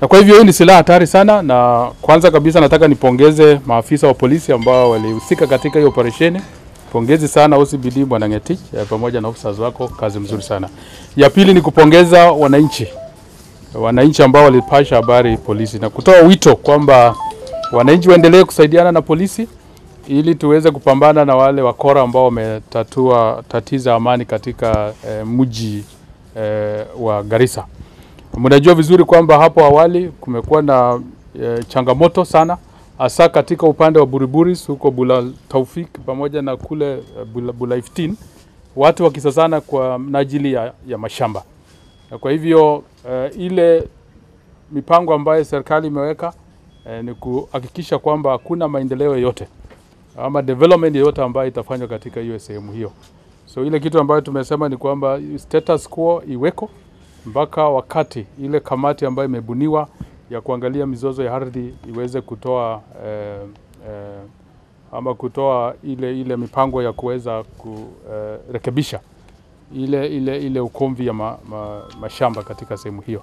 Na kwa hivyo hii ni silaha hatari sana, na kwanza kabisa nataka nipongeze maafisa wa polisi ambao walihusika katika hiyo operesheni. Pongezi sana OCPD Bwana Ngetich eh, pamoja na officers wako, kazi mzuri sana. Ya pili ni kupongeza wananchi, wananchi ambao walipasha habari polisi na kutoa wito kwamba wananchi waendelee kusaidiana na polisi ili tuweze kupambana na wale wakora ambao wametatua tatiza amani katika eh, mji eh, wa Garissa. Mnajua vizuri kwamba hapo awali kumekuwa na e, changamoto sana hasa katika upande wa Buriburis huko Bula Taufik pamoja na kule e, Bula, Bula 15 watu wakisasana kwa minajili ya, ya mashamba. Kwa hivyo e, ile mipango ambayo serikali imeweka e, ni kuhakikisha kwamba hakuna maendeleo yoyote ama development yoyote ambayo itafanywa katika hiyo sehemu hiyo. So ile kitu ambayo tumesema ni kwamba status quo iweko mpaka wakati ile kamati ambayo imebuniwa ya kuangalia mizozo ya ardhi iweze kutoa eh, eh, ama kutoa ile ile mipango ya kuweza kurekebisha ile ile ile ukomvi ya ma, ma, mashamba katika sehemu hiyo.